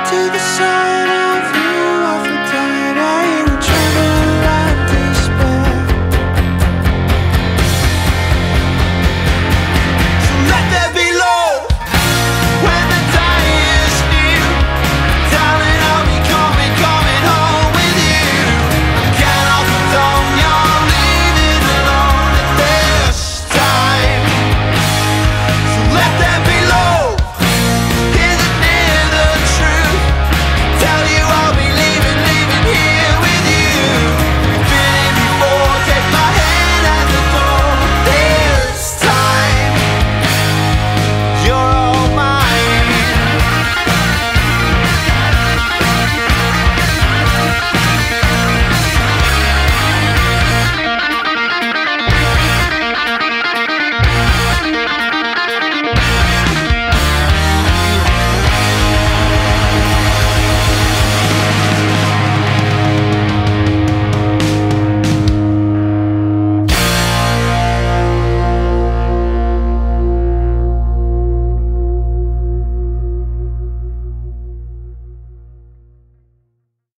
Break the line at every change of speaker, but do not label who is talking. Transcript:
to the sound of